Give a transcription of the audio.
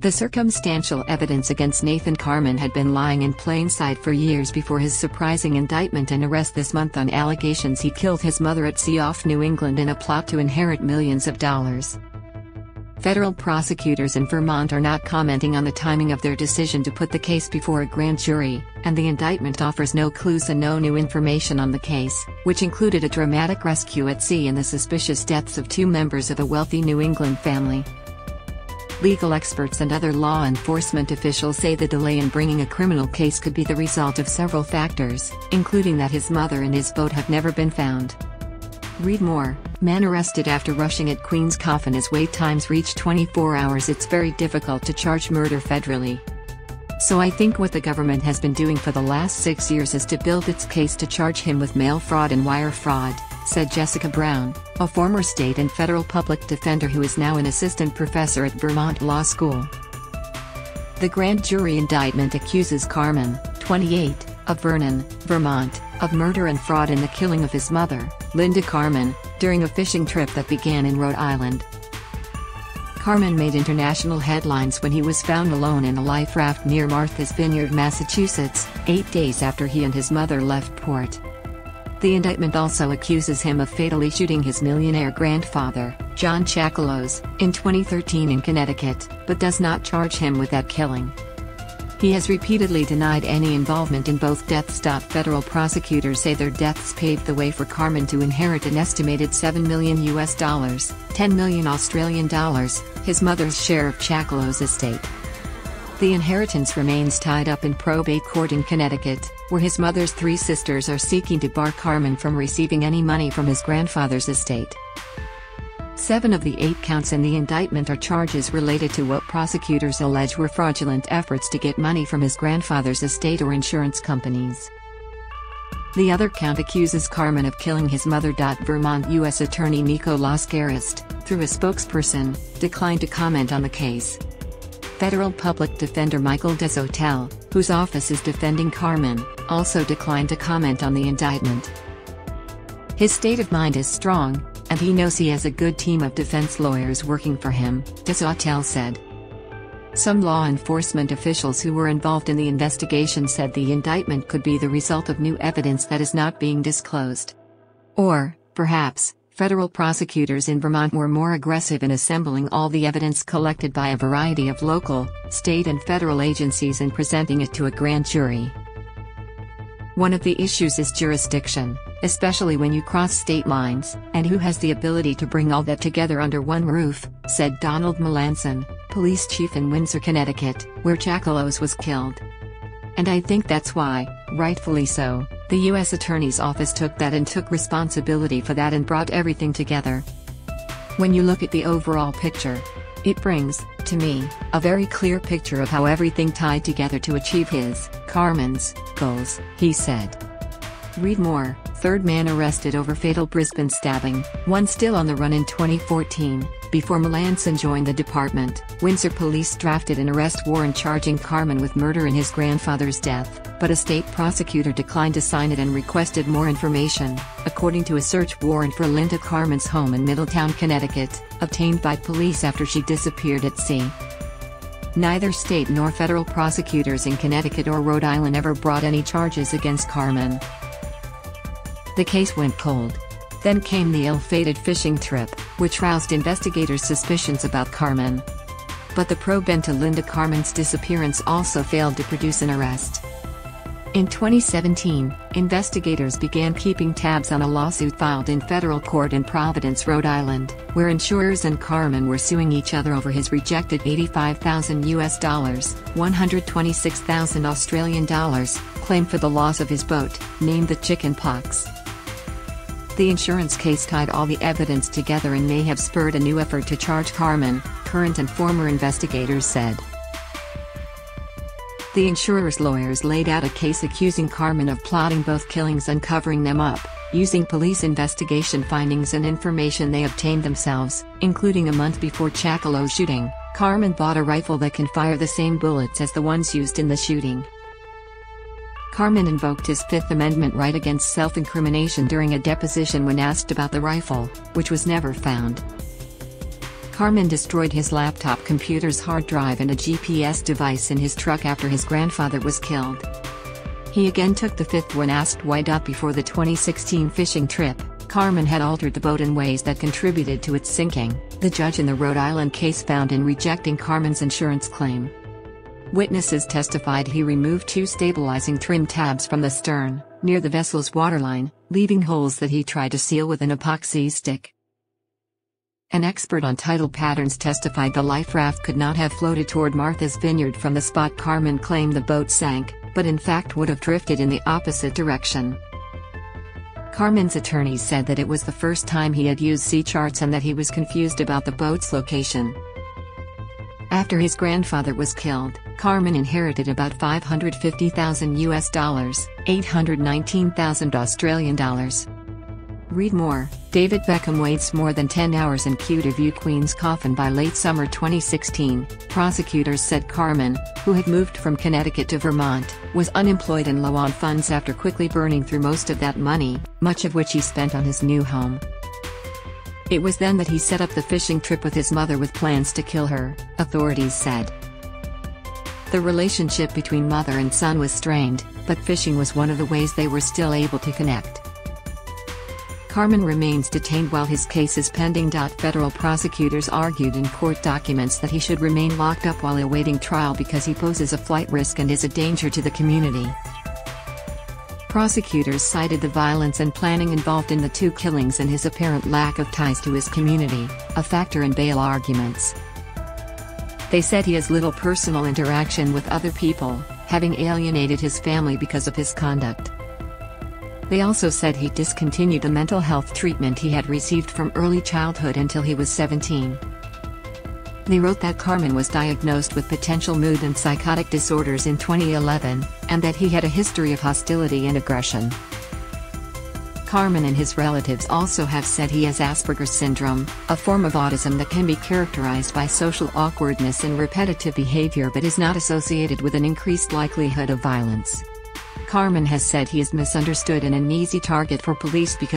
The circumstantial evidence against Nathan Carman had been lying in plain sight for years before his surprising indictment and arrest this month on allegations he killed his mother at sea off New England in a plot to inherit millions of dollars. Federal prosecutors in Vermont are not commenting on the timing of their decision to put the case before a grand jury, and the indictment offers no clues and no new information on the case, which included a dramatic rescue at sea and the suspicious deaths of two members of a wealthy New England family. Legal experts and other law enforcement officials say the delay in bringing a criminal case could be the result of several factors, including that his mother and his boat have never been found. Read more. Man arrested after rushing at Queen's coffin as wait times reach 24 hours. It's very difficult to charge murder federally. So I think what the government has been doing for the last six years is to build its case to charge him with mail fraud and wire fraud, said Jessica Brown, a former state and federal public defender who is now an assistant professor at Vermont Law School. The grand jury indictment accuses Carman, 28, of Vernon, Vermont, of murder and fraud in the killing of his mother, Linda Carman, during a fishing trip that began in Rhode Island. Carman made international headlines when he was found alone in a life raft near Martha's Vineyard, Massachusetts, eight days after he and his mother left port. The indictment also accuses him of fatally shooting his millionaire grandfather, John Chakalos, in 2013 in Connecticut, but does not charge him with that killing. He has repeatedly denied any involvement in both deaths. Federal prosecutors say their deaths paved the way for Carman to inherit an estimated 7 million US dollars, 10 million Australian dollars, his mother's share of Chakalos' estate. The inheritance remains tied up in probate court in Connecticut, where his mother's three sisters are seeking to bar Carman from receiving any money from his grandfather's estate. Seven of the eight counts in the indictment are charges related to what prosecutors allege were fraudulent efforts to get money from his grandfather's estate or insurance companies. The other count accuses Carman of killing his mother. Vermont U.S. Attorney Nikolas Kerest, through a spokesperson, declined to comment on the case. Federal Public Defender Michael Desautels, whose office is defending Carman, also declined to comment on the indictment. His state of mind is strong, and he knows he has a good team of defense lawyers working for him, Desautels said. Some law enforcement officials who were involved in the investigation said the indictment could be the result of new evidence that is not being disclosed. Or, perhaps, federal prosecutors in Vermont were more aggressive in assembling all the evidence collected by a variety of local, state and federal agencies and presenting it to a grand jury. One of the issues is jurisdiction especially when you cross state lines, and who has the ability to bring all that together under one roof, said Donald Melanson, police chief in Windsor, Connecticut, where Chakalos was killed. And I think that's why, rightfully so, the U.S. Attorney's Office took that and took responsibility for that and brought everything together. When you look at the overall picture, it brings, to me, a very clear picture of how everything tied together to achieve his, Carman's, goals, he said. Read more third man arrested over fatal Brisbane stabbing, one still on the run in 2014. Before Melanson joined the department, Windsor police drafted an arrest warrant charging Carman with murder in his grandfather's death, but a state prosecutor declined to sign it and requested more information, according to a search warrant for Linda Carman's home in Middletown, Connecticut, obtained by police after she disappeared at sea. Neither state nor federal prosecutors in Connecticut or Rhode Island ever brought any charges against Carman. The case went cold. Then came the ill-fated fishing trip, which roused investigators' suspicions about Carman. But the probe into Linda Carman's disappearance also failed to produce an arrest. In 2017, investigators began keeping tabs on a lawsuit filed in federal court in Providence, Rhode Island, where insurers and Carman were suing each other over his rejected 85,000 US dollars, 126,000 Australian dollars, claim for the loss of his boat, named the Chicken Pox. The insurance case tied all the evidence together and may have spurred a new effort to charge Carman, current and former investigators said. The insurer's lawyers laid out a case accusing Carman of plotting both killings and covering them up, using police investigation findings and information they obtained themselves, including a month before Chakalos shooting, Carman bought a rifle that can fire the same bullets as the ones used in the shooting. Carman invoked his Fifth Amendment right against self-incrimination during a deposition when asked about the rifle, which was never found. Carman destroyed his laptop computer's hard drive and a GPS device in his truck after his grandfather was killed. He again took the fifth when asked why. Before the 2016 fishing trip, Carman had altered the boat in ways that contributed to its sinking, the judge in the Rhode Island case found in rejecting Carman's insurance claim. Witnesses testified he removed two stabilizing trim tabs from the stern, near the vessel's waterline, leaving holes that he tried to seal with an epoxy stick. An expert on tidal patterns testified the life raft could not have floated toward Martha's Vineyard from the spot Carman claimed the boat sank, but in fact would have drifted in the opposite direction. Carman's attorneys said that it was the first time he had used sea charts and that he was confused about the boat's location. After his grandfather was killed, Carman inherited about 550,000 US dollars, 819,000 Australian dollars. Read more. David Beckham waits more than 10 hours in queue to view Queen's coffin by late summer 2016. Prosecutors said Carman, who had moved from Connecticut to Vermont, was unemployed and low on funds after quickly burning through most of that money, much of which he spent on his new home. It was then that he set up the fishing trip with his mother with plans to kill her, authorities said. The relationship between mother and son was strained, but fishing was one of the ways they were still able to connect. Carman remains detained while his case is pending. Federal prosecutors argued in court documents that he should remain locked up while awaiting trial because he poses a flight risk and is a danger to the community. Prosecutors cited the violence and planning involved in the two killings and his apparent lack of ties to his community, a factor in bail arguments. They said he has little personal interaction with other people, having alienated his family because of his conduct. They also said he discontinued the mental health treatment he had received from early childhood until he was 17. They wrote that Carman was diagnosed with potential mood and psychotic disorders in 2011, and that he had a history of hostility and aggression. Carman and his relatives also have said he has Asperger's syndrome, a form of autism that can be characterized by social awkwardness and repetitive behavior but is not associated with an increased likelihood of violence. Carman has said he is misunderstood and an easy target for police because